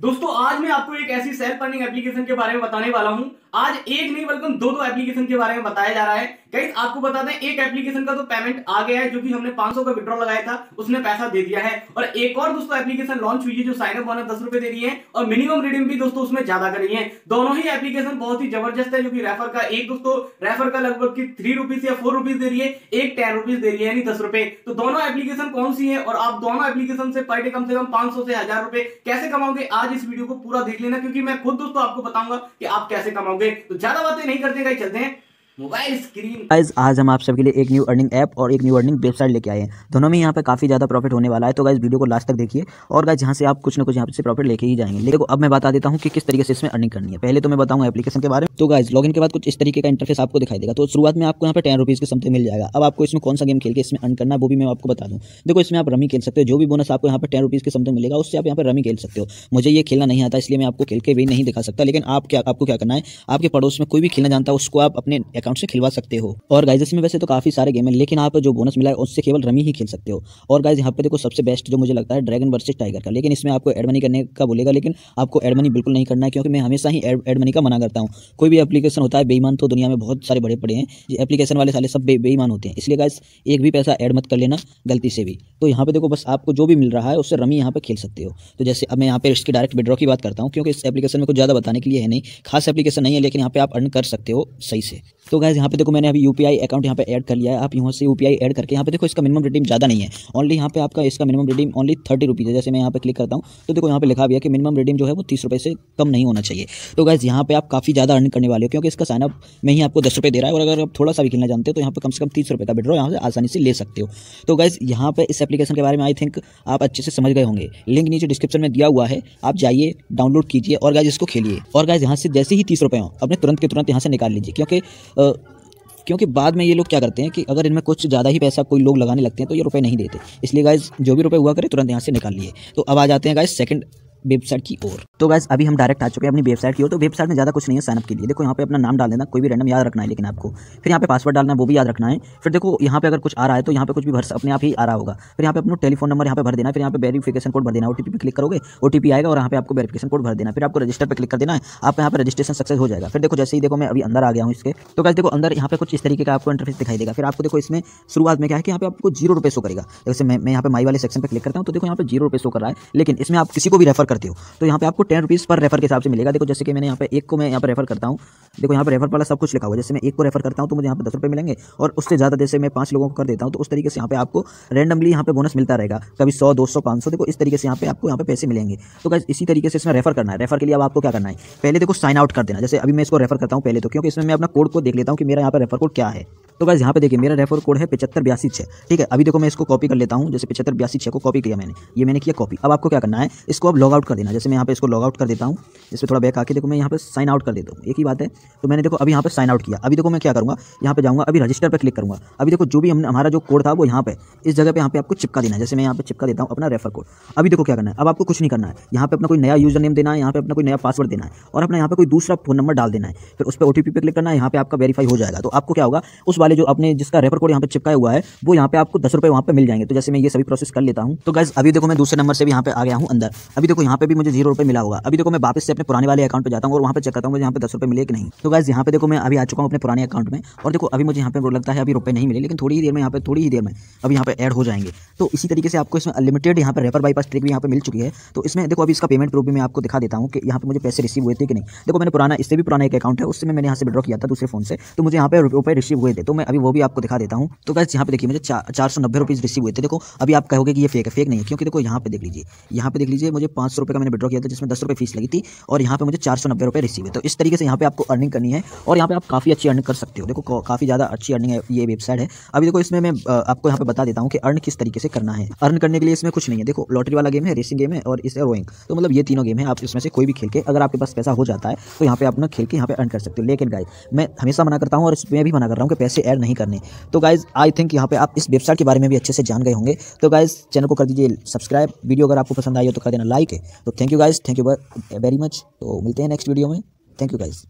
दोस्तों, आज मैं आपको एक ऐसी सेल्फ अर्निंग एप्लीकेशन के बारे में बताने वाला हूँ आज एक नहीं बल्कि दो दो एप्लीकेशन के बारे में बताया जा रहा है। गाइस आपको बता दें, एक एप्लीकेशन का तो पेमेंट आ गया है, जो कि हमने 500 का विड्रॉ लगाया था, उसने पैसा दे दिया है। और एक और दोस्तों एप्लीकेशन लॉन्च हुई है, जो साइन अप बोनस दस रुपए दे रही है, और मिनिमम रिडीम भी दोस्तों, उसमें ज़्यादा कर है। दोनों ही एप्लीकेशन बहुत ही ज़बरदस्त है, जो कि रेफर का, एक दोस्तों रेफर का लगभग की थ्री रुपीज़ या फोर रुपीज़ दे रही है, एक टेन रुपीज़ दे रही है, यानी दस रुपए। तो दोनों एप्लीकेशन कौन सी है, और आप दोनों एप्लीकेशन से पर डे कम से कम पाँच से हज़ार रुपए कैसे कमाओगे, आज इस वीडियो को पूरा देख लेना, क्योंकि मैं खुद दोस्तों, आपको बताऊँगा कि आप कैसे कमाओगे। तो ज़्यादा बातें नहीं करते गए चलते हैं। गाइज़ आज हम आप सबके लिए एक न्यू अर्निंग ऐप और एक न्यू अर्निंग वेबसाइट लेके आए हैं। दोनों में यहाँ पे काफ़ी ज़्यादा प्रॉफिट होने वाला है। तो गाइज़ वीडियो को लास्ट तक देखिए और गाइज़ यहाँ से आप कुछ ना कुछ यहाँ से प्रॉफिट लेके ही जाएँगे। लेकिन अब मैं बता देता हूँ कि किस तरीके से इसमें अर्निंग करनी है। पहले तो मैं बताऊँगा एप्लीकेशन के बारे में। तो गाइज़ लॉगिन के बाद कुछ इस तरीके का इंटरफेस आपको दिखाई देगा। तो शुरुआत में आपको यहाँ पे टेन रुपीज़ के समथिंग मिल जाएगा। अब आपको इसमें कौन सा गेम खेल के इसमें अर्न करना वो भी मैं आपको बता दूँ। देखो, इसमें आप रमी खेल सकते हो। जो भी बोनस आपको यहाँ पे टेन रुपीज़ के समथिंग मिलेगा, उससे आप यहाँ पे रमी खेल सकते हो। मुझे ये खेलना नहीं आता, इसलिए मैं आपको खेल के भी नहीं दिखा सकता। लेकिन आप क्या, आपको क्या करना है? आपके पड़ोस में कोई भी खेलना जानता है, उसको आप अपने अकाउंट से खिलवा सकते हो। और गाइज़ इसमें वैसे तो काफ़ी सारे गेम है, लेकिन आप जो बोनस मिला है, उससे केवल रमी ही खेल सकते हो। और गाइज़ यहाँ पे देखो, सबसे बेस्ट जो मुझे लगता है ड्रैगन वर्सेज टाइगर का। लेकिन इसमें आपको एड मनी करने का बोलेगा, लेकिन आपको एड मनी बिल्कुल नहीं करना है, क्योंकि मैं हमेशा ही एड मनी का मना करता हूँ। कोई भी एप्लीकेशन होता है, बेईमान तो दुनिया में बहुत सारे बड़े पड़े हैं एप्लीकेशन वाले साले सब बेईमान होते हैं। इसलिए गाइज़ एक भी पैसा एड मत कर लेना, गलती से भी। तो यहाँ पे देखो, बस आपको जो भी मिल रहा है, उससे रमी यहाँ पे खेल सकते हो। तो जैसे अब मैं यहाँ पे इसकी डायरेक्ट विड्रॉ की बात करता हूँ, क्योंकि इस एप्लीकेशन में कुछ ज़्यादा बताने के लिए है नहीं। खास एप्लीकेशन नहीं है, लेकिन यहाँ पे आप अर्न कर सकते हो सही से। तो गाइज़ यहाँ पे देखो मैंने अभी यूपीआई अकाउंट यहाँ पे ऐड कर लिया है। आप यहाँ से यूपीआई ऐड करके यहाँ पे देखो इसका मिनिमम रिडीम ज़्यादा नहीं है। ओनली यहाँ पे आपका इसका minimum redeem only thirty rupees है। जैसे मैं यहाँ पे क्लिक करता हूँ तो देखो यहाँ पे लिखा भी कि मिनिमम रिडीम जो है वो तीस रुपये से कम नहीं होना चाहिए। तो गाइज़ यहाँ पे आप काफ़ी ज़्यादा अर्न करने वाले हो, क्योंकि इसका साइनअप में ही आपको दस रुपये दे रहा है, और अगर आप थोड़ा सा भी खेलना जानते हो तो यहाँ पर कम से कम तीस रुपये का विड्रॉ यहाँ से आसानी से ले सकते हो। तो गाइज़ यहाँ पर इस एप्लीकेशन के बारे में आई थिंक आप अच्छे से समझ गए होंगे। लिंक नीचे डिस्क्रिप्शन में दिया हुआ है। आप जाइए डाउनलोड कीजिए, और गाइज़ इसको खेलिए। और गाइज़ यहाँ से जैसे ही तीस रुपये हो, अपने तुरंत के तुरंत यहाँ से निकाल लीजिए, क्योंकि क्योंकि बाद में ये लोग क्या करते हैं कि अगर इनमें कुछ ज़्यादा ही पैसा कोई लोग लगाने लगते हैं तो ये रुपए नहीं देते। इसलिए गाइज़ जो भी रुपए हुआ करें, तुरंत यहाँ से निकाल लिए। तो अब आ जाते हैं गाइज़ सेकंड वेबसाइट की ओर तो गाइज़ अभी हम डायरेक्ट आ चुके हैं अपनी वेबसाइट की ओर तो वेबसाइट में ज़्यादा कुछ नहीं है साइनअप के लिए देखो यहाँ पे अपना नाम डाल देना कोई भी रैंडम याद रखना है लेकिन आपको फिर यहाँ पे पासवर्ड डालना है वो भी याद रखना है फिर देखो यहाँ पे अगर कुछ आ रहा है तो यहाँ पे कुछ भी भर अपने आप ही आ रहा होगा फिर यहाँ पे अपना टेलीफोन नंबर यहाँ पे भर देना फिर यहाँ पे वेरीफिकेशन कोड भर देना ओटीपी क्लिक करोगे ओटीपी आएगा और यहाँ पे आपको वेरिफिकेशन कोड भर देना फिर आपको रजिस्टर पर क्लिक कर देना है आप यहाँ पे रजिस्ट्रेशन सक्सेस हो जाएगा फिर देखो जैसे ही देखो मैं अभी अंदर आ गया हूँ इसके तो गाइज़ देखो अंदर यहाँ पे कुछ इस तरीके का आपको इंटरफेस दिखाई देगा फिर आपको देखो इसमें शुरुआत में क्या है कि यहाँ पे आपको ज़ीरो रुपये शो करेगा जैसे मैं मैं यहाँ पे माई वाले सेक्शन पर क्लिक करता हूँ तो देखो यहाँ पे ज़ीरो रुपये शो कर रहा है लेकिन इसमें आप किसी को भी रेफर करते हो तो यहाँ पे आपको टेन रुपीज़ पर रेफर के हिसाब से मिलेगा देखो जैसे कि मैंने यहाँ पे एक को मैं यहाँ पे रेफर करता हूँ देखो यहाँ पे रेफर वाला सब कुछ लिखा हुआ है जैसे मैं एक को रेफर करता हूँ तो मुझे यहाँ पे दस रुपये मिलेंगे और उससे ज़्यादा जैसे मैं पाँच लोगों को कर देता हूँ तो उस तरीके से यहाँ पे आपको रैंडमली यहाँ पे बोनस मिलता रहेगा कभी सौ दो सौ पाँच सौ देखो इस तरीके से यहाँ पे आपको यहाँ पे पैसे मिलेंगे तो क्या इसी तरीके से इसमें रेफर करना है रेफर के लिए अब आपको क्या करना है पहले देखो साइन आउट कर देना जैसे अभी मैं इसको रेफर करता हूँ पहले तो क्योंकि इसमें मैं अपना कोड को देख लेता हूँ कि मेरा यहाँ पर रेफर कोड क्या है तो गाइज़ यहाँ पे देखिए मेरा रेफर कोड है पचहत्तर बयासी छः ठीक है अभी देखो मैं इसको कॉपी कर लेता हूँ जैसे पचहत्तर बयासी छः को कॉपी किया मैंने ये मैंने किया कॉपी अब आपको क्या करना है इसको अब लॉग आउट कर देना जैसे मैं यहाँ पे इसको लॉग आउट कर देता हूँ इसमें थोड़ा बैक आके देखो मैं यहाँ पे साइन आउट कर देता हूँ एक ही बात है तो मैंने देखो अभी यहाँ पे साइन आउट किया अभी देखो मैं क्या करूँगा यहाँ पे जाऊँगा अभी रजिस्टर पर क्लिक करूँगा अभी देखो जो भी हमने हमारा जो कोड था वो यहाँ पे इस जगह पे यहाँ पे आपको चिपका देना है जैसे मैं यहाँ पे चिपका देता हूँ अपना रेफर कोड अभी देखो क्या करना है अब आपको कुछ नहीं करना है यहाँ पे अपना कोई नया यूज़र नेम देना है यहाँ पे अपना कोई नया पासवर्ड देना है और अपना यहाँ पे कोई दूसरा फ़ोन नंबर डाल देना है फिर उस पर ओटीपी पे क्लिक करना है यहाँ पे आपका वेरीफाई हो जाएगा तो आपको क्या होगा उस जो अपने जिसका रेफर कोड यहाँ पे चिपकाया हुआ है वो यहाँ पे आपको दस रुपये वहाँ पे मिल जाएँगे तो जैसे मैं ये सभी प्रोसेस कर लेता हूँ तो गैस अभी देखो मैं दूसरे नंबर से भी यहाँ पे आ गया हूँ अंदर अभी देखो यहाँ पे भी मुझे ज़ीरो रुपये मिला होगा अभी देखो मैं वापस से अपने पुराने वाले अकाउंट पर जाता हूँ और वहाँ पे चेक करता हूँ मुझे यहाँ पे दस रुपये मिले कि नहीं तो गैस यहाँ पे देखो मैं अभी आ चुका हूँ अपने पुराने अकाउंट में और देखो अभी मुझे यहाँ पे लगता है अभी रुपये नहीं मिले लेकिन थोड़ी ही देर में यहाँ पे थोड़ी ही देर में अभी यहाँ पे ऐड हो जाएँगे तो इसी तरीके से आपको इसमें अनलिमिटेड यहाँ पर रेफर बाईपास ट्रिक भी यहाँ पे मिल चुकी है तो इसमें देखो अभी इसका पेमेंट प्रूफ भी मैं आपको दिखा देता हूँ कि यहाँ पे मुझे पैसे रिसीव हुए थे कि नहीं देखो मैंने पुराना इससे भी पुराना एक अकाउंट है उससे मैंने यहाँ से विड्रॉ किया था दूसरे फ़ोन से तो मुझे यहाँ पे रुपये रिसीव हुए थे तो मैं अभी वो भी आपको दिखा देता हूँ। तो गैस यहाँ पे देखिए मुझे चार सौ नब्बे रुपीज़ रिसीव हुए थे। देखो, अभी आप कहोगे कि ये फेक है फेक नहीं है, क्योंकि देखो, यहाँ पे देख लीजिए, यहाँ पे देख लीजिए, मुझे पाँच सौ का मैंने विड्रॉ किया था, जिसमें दस रुपये फ़ीस लगी थी, और यहाँ पे मुझे चार सौ नब्बे रिसीव है तो इस तरीके से यहाँ पे आपको अर्निंग करनी है, और यहाँ पे आप काफ़ी अच्छी अर्निंग कर सकते हो। देखो काफ़ी ज़्यादा अच्छी अर्निंग है ये वेबसाइट है। अभी देखो, इसमें मैं आपको यहाँ पे बता देता हूँ कि अर्न किस तरीके से करना है। अर्न करने के लिए इसमें कुछ नहीं है। देखो लॉटरी वाला गेम है रेसिंग गेम है, और इस रोइंग तो मतलब ये तीनों गेम है, आप इसमें से कोई भी खेल के, अगर आपके पास पैसा हो जाता है तो यहाँ पे अपना खेल के यहाँ पे अर्न कर सकते हो। लेकिन गाइज़ मैं हमेशा मना करता हूँ, और इसमें भी मना कर रहा हूँ कि पैसे ऐड नहीं करने। तो गाइज़ आई थिंक यहाँ पे आप इस वेबसाइट के बारे में भी अच्छे से जान गए होंगे। तो गाइज़ चैनल को कर दीजिए सब्सक्राइब वीडियो अगर आपको पसंद आई हो तो कर देना लाइक तो thank you guys thank you very much तो मिलते हैं नेक्स्ट वीडियो में। Thank you guys